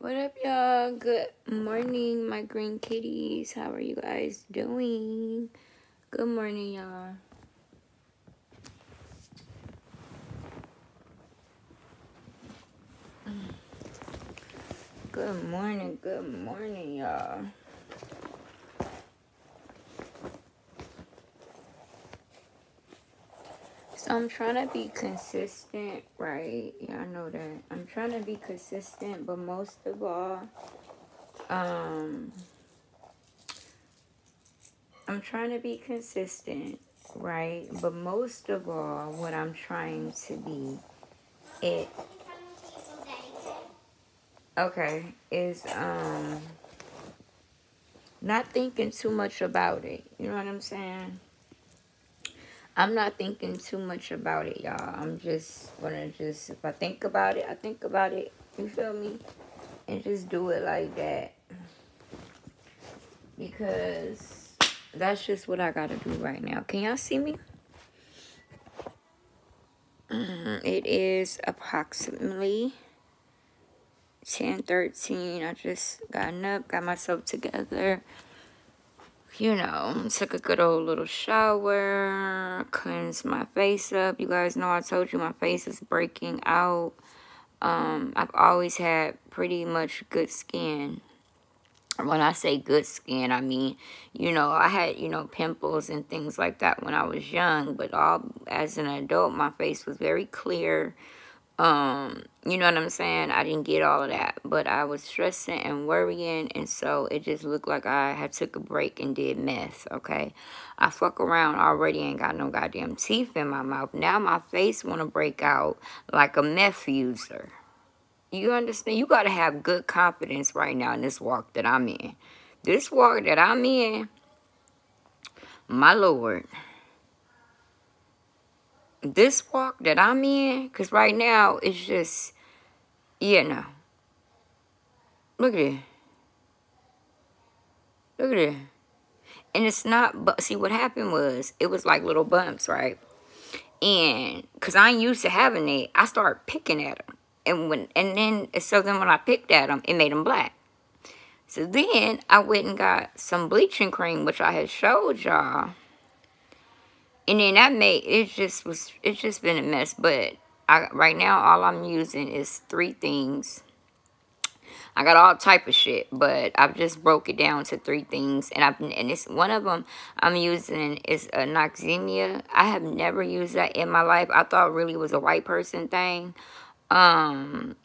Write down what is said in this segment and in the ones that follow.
What up, y'all? Good morning, my green kitties. How are you guys doing? Good morning, y'all. Good morning, good morning, y'all. So I'm trying to be consistent, right? Yeah, I know that. I'm trying to be consistent, but most of all, um, I'm trying to be consistent, right? But most of all, what I'm trying to be, it, okay, is, um, not thinking too much about it. You know what I'm saying? I'm not thinking too much about it, y'all. I'm just gonna just, if I think about it, I think about it. You feel me? And just do it like that. Because that's just what I gotta do right now. Can y'all see me? Mm, it is approximately 10:13. I just gotten up, got myself together you know, took a good old little shower, cleansed my face up. You guys know I told you my face is breaking out. Um, I've always had pretty much good skin. When I say good skin, I mean, you know, I had, you know, pimples and things like that when I was young, but all as an adult, my face was very clear um you know what i'm saying? I didn't get all of that but i was stressing and worrying and so it just looked like i had took a break and did mess okay? I fuck around already ain't got no goddamn teeth in my mouth. Now my face want to break out like a meth user. You understand? You got to have good confidence right now in this walk that i'm in. This walk that i'm in my lord this walk that I'm in, because right now it's just, yeah, no. Look at it. Look at it. And it's not, but see what happened was, it was like little bumps, right? And, because I ain't used to having it, I started picking at them. And when, and then, so then when I picked at them, it made them black. So then I went and got some bleaching cream, which I had showed y'all and then that made it just was it's just been a mess but I right now all I'm using is three things. I got all type of shit but I've just broke it down to three things and I've and it's one of them I'm using is a Noxzema I have never used that in my life. I thought really was a white person thing. Um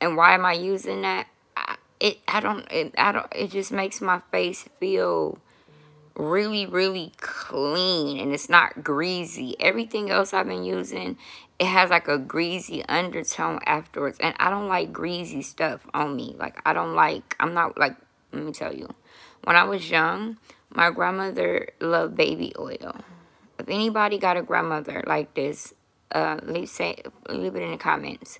and why am I using that? I, it I don't it, I don't it just makes my face feel really, really clean and it's not greasy. Everything else I've been using, it has like a greasy undertone afterwards. And I don't like greasy stuff on me. Like, I don't like, I'm not like, let me tell you. When I was young, my grandmother loved baby oil. If anybody got a grandmother like this, uh, leave, say, leave it in the comments.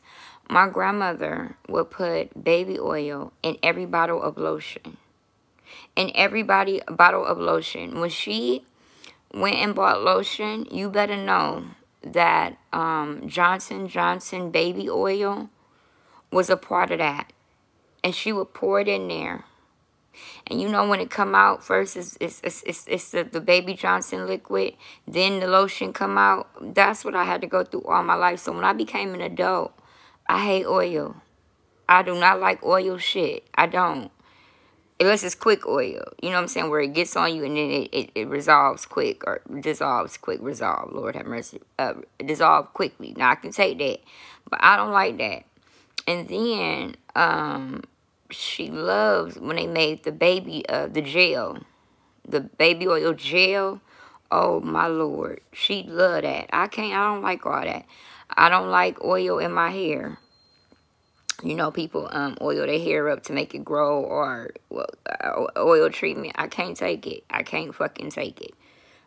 My grandmother would put baby oil in every bottle of lotion and everybody a bottle of lotion. When she went and bought lotion, you better know that um, Johnson Johnson baby oil was a part of that. And she would pour it in there. And you know when it come out, first it's, it's, it's, it's, the, the Baby Johnson liquid. Then the lotion come out. That's what I had to go through all my life. So when I became an adult, I hate oil. I do not like oil shit. I don't unless it's quick oil, you know what I'm saying, where it gets on you and then it, it, it resolves quick or dissolves quick, resolve, Lord have mercy, uh, dissolve quickly. Now, I can take that, but I don't like that. And then, um, she loves when they made the baby, uh, the gel, the baby oil gel. Oh, my Lord. She love that. I can't, I don't like all that. I don't like oil in my hair you know, people um, oil their hair up to make it grow or well, uh, oil treatment. I can't take it. I can't fucking take it.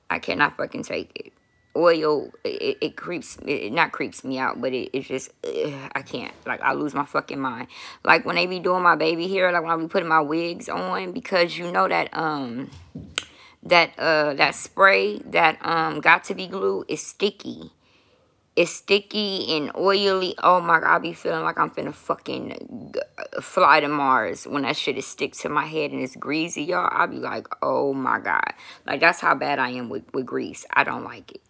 I cannot fucking take it. Oil, it, it creeps, it not creeps me out, but it, it's just, ugh, I can't. Like, I lose my fucking mind. Like, when they be doing my baby hair, like, when I be putting my wigs on, because you know that, um, that, uh, that spray that, um, Got2b glue is sticky it's sticky and oily. Oh my god, I be feeling like I'm finna fucking fly to Mars when that shit is stick to my head and it's greasy, y'all. I be like, oh my god. Like that's how bad I am with, with grease. I don't like it.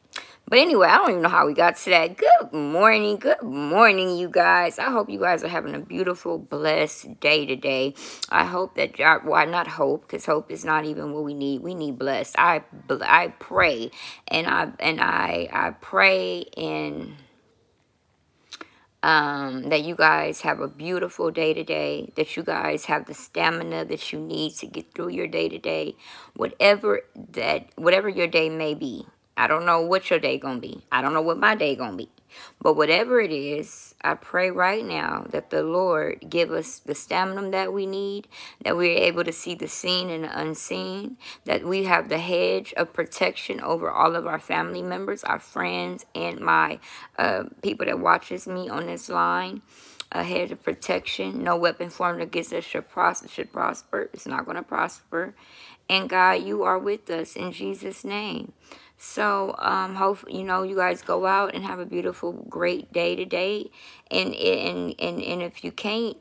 But anyway, I don't even know how we got to that. Good morning. Good morning, you guys. I hope you guys are having a beautiful, blessed day today. I hope that y'all, well, not hope, because hope is not even what we need. We need blessed. I, I pray, and I, and I, I pray and um, that you guys have a beautiful day today, that you guys have the stamina that you need to get through your day today, whatever that, whatever your day may be. I don't know what your day going to be. I don't know what my day going to be. But whatever it is, I pray right now that the Lord give us the stamina that we need, that we're able to see the seen and the unseen, that we have the hedge of protection over all of our family members, our friends, and my uh, people that watches me on this line. A hedge of protection. No weapon formed against us should, pros should prosper. It's not going to prosper. And God, you are with us in Jesus' name. So, um, hope you know you guys go out and have a beautiful, great day today. And and and and if you can't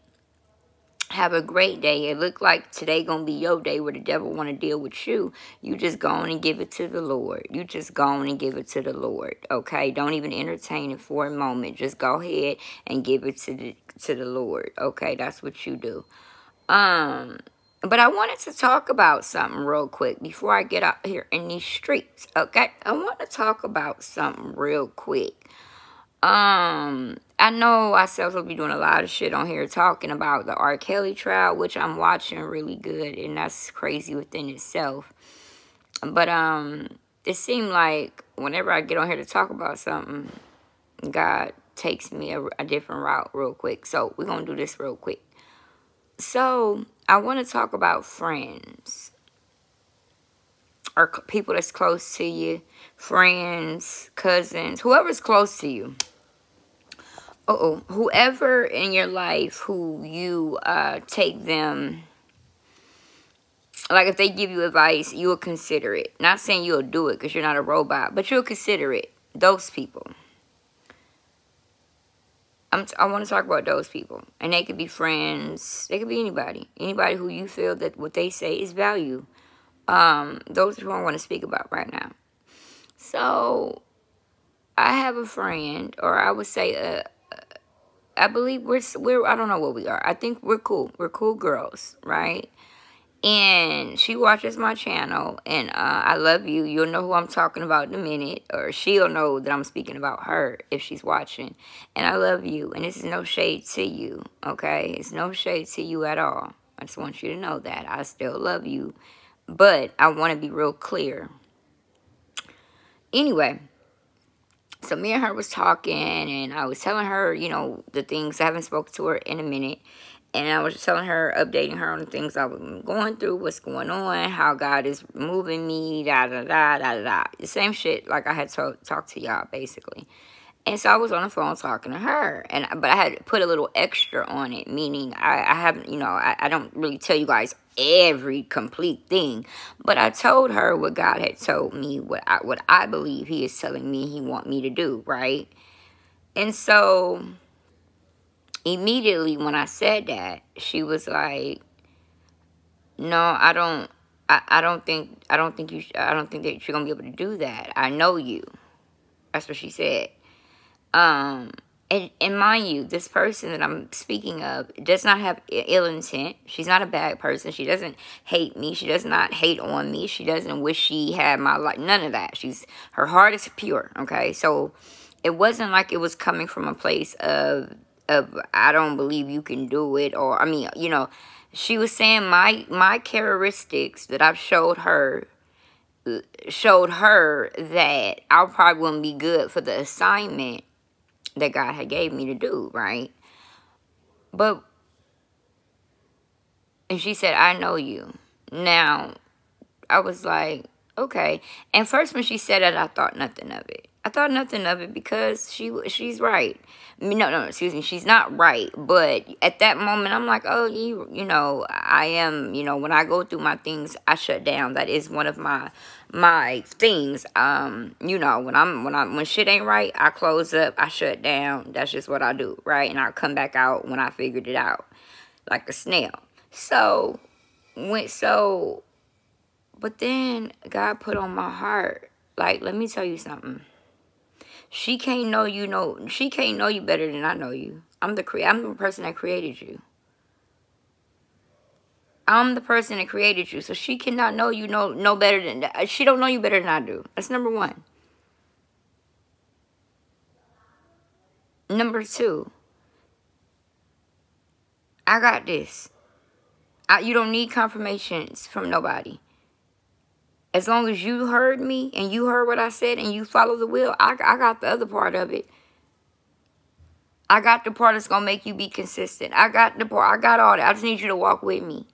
have a great day, it look like today gonna be your day where the devil want to deal with you. You just go on and give it to the Lord. You just go on and give it to the Lord. Okay, don't even entertain it for a moment. Just go ahead and give it to the to the Lord. Okay, that's what you do. Um but I wanted to talk about something real quick before I get out here in these streets, okay? I want to talk about something real quick. Um, I know I will be doing a lot of shit on here talking about the R. Kelly trial, which I'm watching really good, and that's crazy within itself. But, um, it seemed like whenever I get on here to talk about something, God takes me a, a different route real quick. So, we're going to do this real quick. So, I want to talk about friends or people that's close to you, friends, cousins, whoever's close to you. Uh oh, whoever in your life who you uh, take them, like if they give you advice, you will consider it. Not saying you'll do it because you're not a robot, but you'll consider it. Those people. I'm want to talk about those people. And they could be friends. They could be anybody. Anybody who you feel that what they say is value. Um, those are who I want to speak about right now. So, I have a friend, or I would say, uh, I believe we're, we're, I don't know what we are. I think we're cool. We're cool girls, right? And she watches my channel and uh, I love you. You'll know who I'm talking about in a minute or she'll know that I'm speaking about her if she's watching. And I love you and this is no shade to you, okay? It's no shade to you at all. I just want you to know that. I still love you. But I want to be real clear. Anyway, so me and her was talking and I was telling her, you know, the things I haven't spoken to her in a minute and I was telling her, updating her on the things I was going through, what's going on, how God is moving me, da da da da da. The same shit like I had to to y'all basically. And so I was on the phone talking to her, and but I had put a little extra on it, meaning I, I haven't, you know, I, I don't really tell you guys every complete thing, but I told her what God had told me, what I, what I believe He is telling me He want me to do, right? And so immediately when I said that, she was like, "No, I don't. I, I don't think. I don't think you. I don't think that you're gonna be able to do that. I know you." That's what she said. Um, and, and mind you, this person that I'm speaking of does not have ill intent. She's not a bad person. She doesn't hate me. She does not hate on me. She doesn't wish she had my life. None of that. She's her heart is pure. Okay, so it wasn't like it was coming from a place of of I don't believe you can do it or I mean, you know, she was saying my my characteristics that I've showed her uh, showed her that I probably wouldn't be good for the assignment that God had gave me to do, right? But and she said, I know you. Now, I was like, okay. And first when she said that, I thought nothing of it. I thought nothing of it because she she's right. I mean, no, no, excuse me, she's not right. But at that moment, I'm like, oh, you, you know, I am. You know, when I go through my things, I shut down. That is one of my my things. Um, you know, when I'm when I'm when shit ain't right, I close up, I shut down. That's just what I do, right? And I'll come back out when I figured it out, like a snail. So, went so, but then God put on my heart, like, let me tell you something she can't know you know she can't know you better than I know you. I'm the cre I'm the person that created you. I'm the person that created you. So she cannot know you know no better than that. She don't know you better than I do. That's number one. Number two. I got this. I, you don't need confirmations from nobody. As long as you heard me and you heard what I said and you follow the will, I, I got the other part of it. I got the part that's going to make you be consistent. I got the part. I got all that. I just need you to walk with me.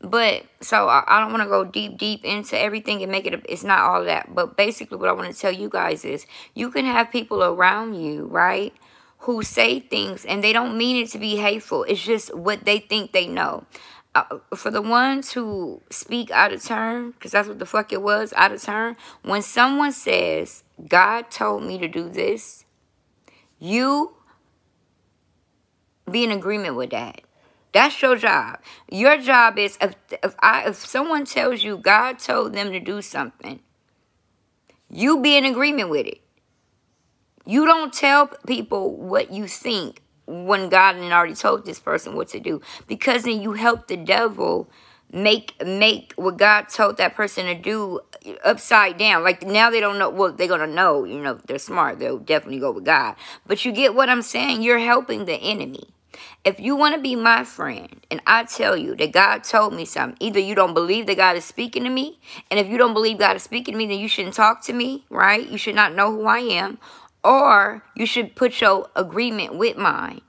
But, so I, I don't want to go deep, deep into everything and make it, a, it's not all that. But basically what I want to tell you guys is you can have people around you, right? Who say things and they don't mean it to be hateful. It's just what they think they know uh, for the ones who speak out of turn, because that's what the fuck it was, out of turn, when someone says, God told me to do this, you be in agreement with that. That's your job. Your job is if if I if someone tells you God told them to do something, you be in agreement with it. You don't tell people what you think when God had already told this person what to do. Because then you help the devil make make what God told that person to do upside down. Like now they don't know. Well, they're gonna know. You know, they're smart. They'll definitely go with God. But you get what I'm saying. You're helping the enemy. If you want to be my friend and I tell you that God told me something, either you don't believe that God is speaking to me, and if you don't believe God is speaking to me, then you shouldn't talk to me, right? You should not know who I am, or you should put your agreement with mine.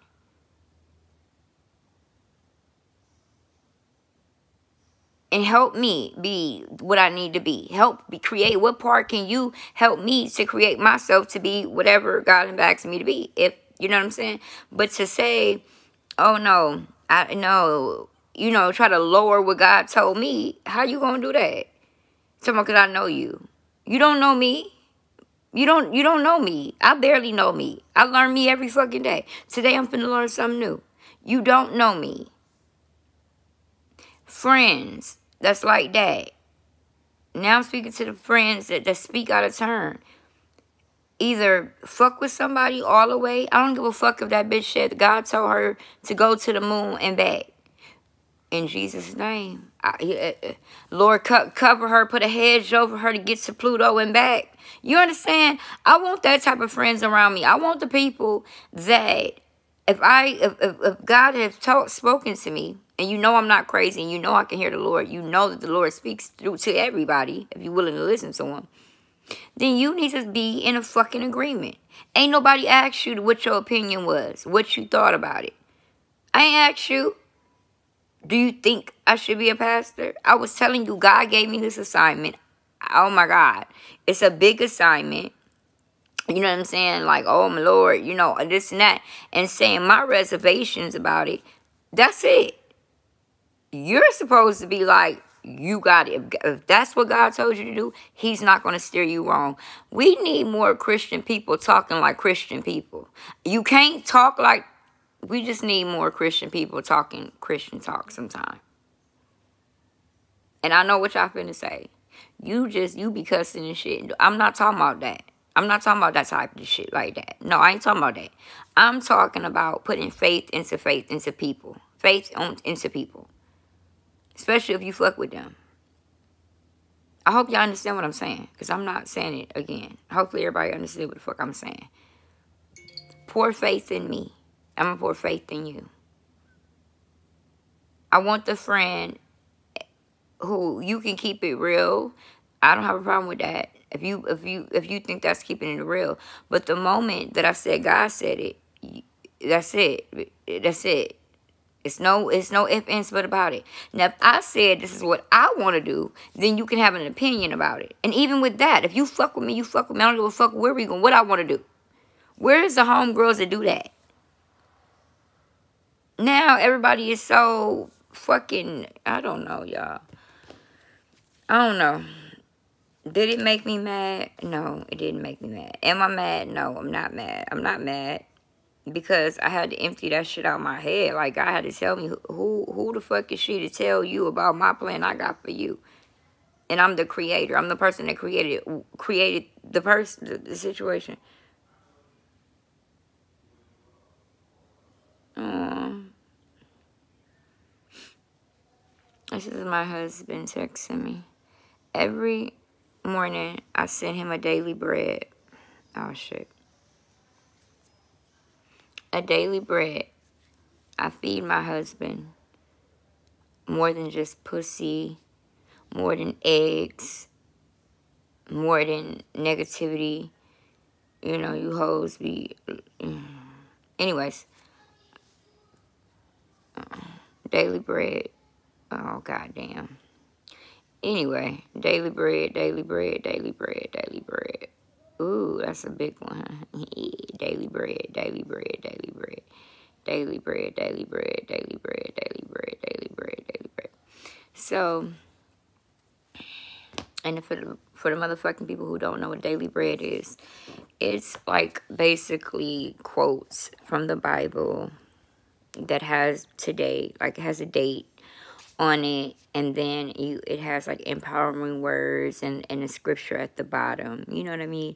and help me be what I need to be. Help be create what part can you help me to create myself to be whatever God has me to be. If you know what I'm saying? But to say, oh no, I know, you know, try to lower what God told me, how you gonna do that? Someone cause I know you. You don't know me. You don't you don't know me. I barely know me. I learn me every fucking day. Today I'm finna learn something new. You don't know me. Friends that's like that. Now I'm speaking to the friends that, that speak out of turn. Either fuck with somebody all the way. I don't give a fuck if that bitch said God told her to go to the moon and back. In Jesus' name. I, uh, Lord, co cover her, put a hedge over her to get to Pluto and back. You understand? I want that type of friends around me. I want the people that if I if, if, if God has taught, spoken to me and you know I'm not crazy and you know I can hear the Lord, you know that the Lord speaks through to everybody if you're willing to listen to him, then you need to be in a fucking agreement. Ain't nobody asked you what your opinion was, what you thought about it. I ain't asked you. Do you think I should be a pastor? I was telling you God gave me this assignment. Oh my God. It's a big assignment. You know what I'm saying? Like, oh my Lord, you know, this and that. And saying my reservations about it. That's it you're supposed to be like, you got it. If that's what God told you to do, He's not going to steer you wrong. We need more Christian people talking like Christian people. You can't talk like, we just need more Christian people talking Christian talk sometime. And I know what y'all finna say. You just, you be cussing and shit. I'm not talking about that. I'm not talking about that type of shit like that. No, I ain't talking about that. I'm talking about putting faith into faith into people. Faith into people. Especially if you fuck with them. I hope y'all understand what I'm saying. Because I'm not saying it again. Hopefully everybody understood what the fuck I'm saying. Pour faith in me. I'm going to pour faith in you. I want the friend who you can keep it real. I don't have a problem with that. If you if you if you think that's keeping it real. But the moment that I said God said it, that's it. That's it. It's no, it's no if, ands, but about it. Now, if I said this is what I want to do, then you can have an opinion about it. And even with that, if you fuck with me, you fuck with me. I don't give a fuck where we going, what I want to do. Where's the homegirls that do that? Now everybody is so fucking, I don't know, y'all. I don't know. Did it make me mad? No, it didn't make me mad. Am I mad? No, I'm not mad. I'm not mad because I had to empty that shit out my head. Like God had to tell me who who the fuck is she to tell you about my plan I got for you. And I'm the creator. I'm the person that created created the person the, the situation. Um, this is my husband texting me. Every morning, I send him a daily bread. Oh, shit a daily bread. I feed my husband more than just pussy, more than eggs, more than negativity. You know, you hoes be... Mm. Anyways. daily bread. Oh, goddamn. Anyway, daily bread, daily bread, daily bread, daily bread. Ooh, that's a big one. daily bread, daily bread, daily bread. Daily bread, daily bread, daily bread, daily bread, daily bread, daily bread. So, and for the, for the motherfucking people who don't know what daily bread is, it's like basically quotes from the Bible that has today, like it has a date on it and then you it has like empowering words and and a scripture at the bottom. You know what i mean?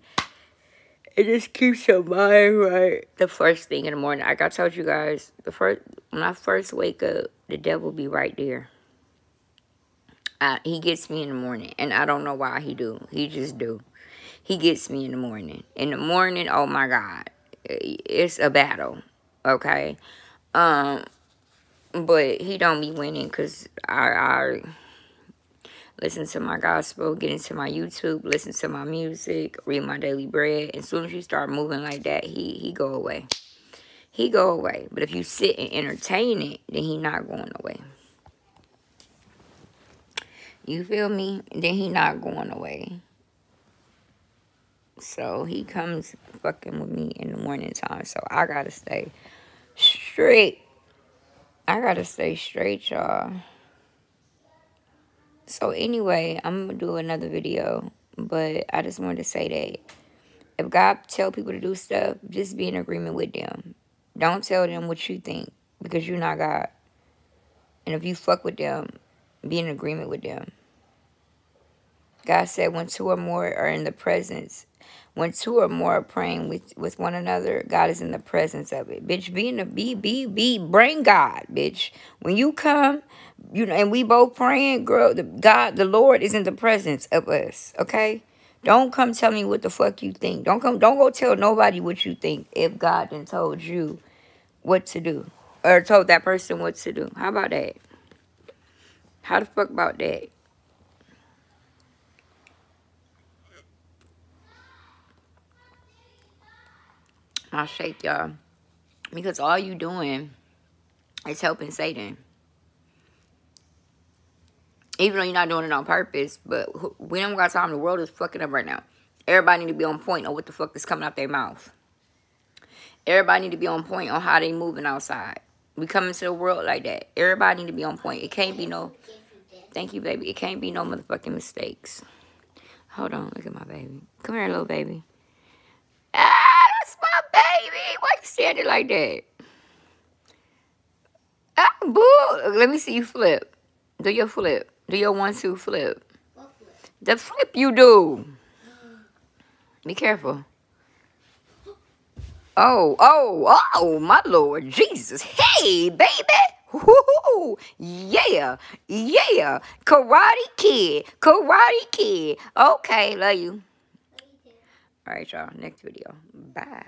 It just keeps your mind right? The first thing in the morning like i told you guys the first when i first wake up the devil be right there. Uh, he gets me in the morning and i don't know why he do. He just do. He gets me in the morning. In the morning oh my god it's a battle okay? Um but he don't be winning because I, I listen to my gospel, get into my YouTube, listen to my music, read my daily bread. As soon as you start moving like that, he, he go away. He go away. But if you sit and entertain it, then he not going away. You feel me? Then he not going away. So he comes fucking with me in the morning time. So I gotta stay straight I gotta stay straight, y'all. So anyway, I'm gonna do another video, but I just wanted to say that if God tell people to do stuff, just be in agreement with them. Don't tell them what you think because you're not God. And if you fuck with them, be in agreement with them. God said when two or more are in the presence when two or more are praying with, with one another, God is in the presence of it. Bitch, be in the be be be bring God, bitch. When you come, you know, and we both praying, girl, the God, the Lord is in the presence of us. Okay? Don't come tell me what the fuck you think. Don't come don't go tell nobody what you think if God then told you what to do. Or told that person what to do. How about that? How the fuck about that? I'll shake y'all. Because all you doing is helping Satan. Even though you're not doing it on purpose, but we don't got time. The world is fucking up right now. Everybody need to be on point on what the fuck is coming out their mouth. Everybody need to be on point on how they moving outside. We come into the world like that. Everybody need to be on point. It can't be no... Thank you, baby. It can't be no motherfucking mistakes. Hold on. Look at my baby. Come here, little baby. Ah! Like that? Ah, boo. Let me see you flip. Do your flip. Do your one, two flip. flip? The flip you do. Be careful. Oh, oh, oh, my Lord Jesus. Hey, baby. Woo-hoo. Yeah, yeah. Karate Kid. Karate Kid. Okay, love you. All right, y'all. Next video. Bye.